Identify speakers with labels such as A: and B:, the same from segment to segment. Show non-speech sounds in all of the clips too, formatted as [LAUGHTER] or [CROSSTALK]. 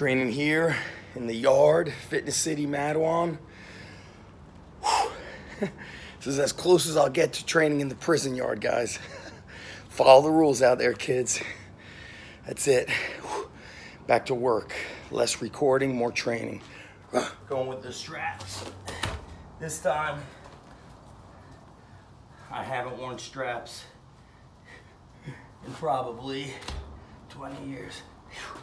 A: Training here in the yard, Fitness City, Matawan. [LAUGHS] this is as close as I'll get to training in the prison yard, guys. [LAUGHS] Follow the rules out there, kids. That's it. Back to work. Less recording, more training. [SIGHS] Going with the straps. This time, I haven't worn straps in probably 20 years. Oh,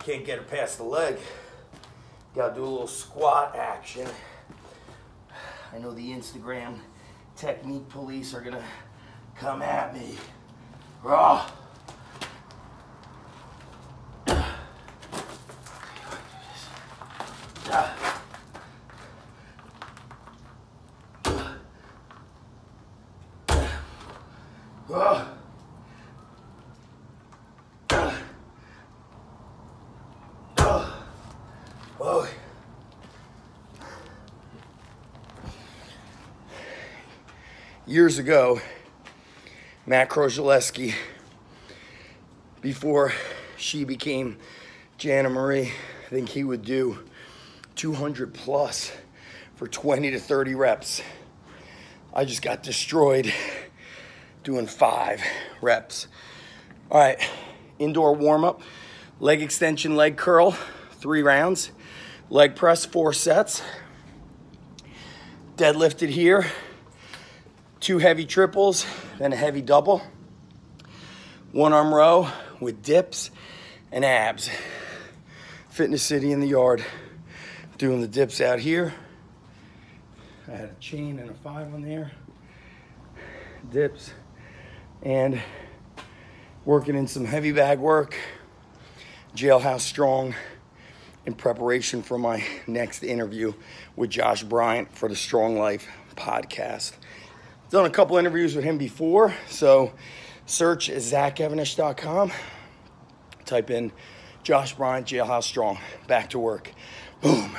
A: Can't get her past the leg. Gotta do a little squat action. I know the Instagram technique police are gonna come at me. Raw. Whoa. Years ago, Matt Kroczaleski, before she became Janae Marie, I think he would do 200 plus for 20 to 30 reps. I just got destroyed doing five reps. All right, indoor warm up, leg extension, leg curl, three rounds, leg press, four sets. Deadlifted here, two heavy triples, then a heavy double. One arm row with dips and abs. Fitness City in the yard, doing the dips out here. I had a chain and a five on there. Dips and working in some heavy bag work. Jailhouse strong in preparation for my next interview with Josh Bryant for the Strong Life podcast. Done a couple interviews with him before, so search zacheven-esh.com. Type in Josh Bryant, Jailhouse Strong. Back to work. Boom.